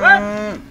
嗯。